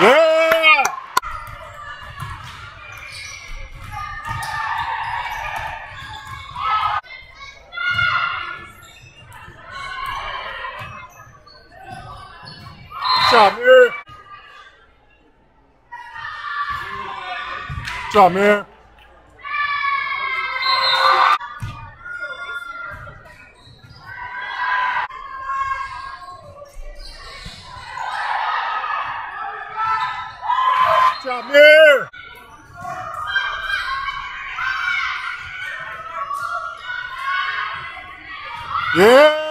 耶！下面，下面。下面，耶！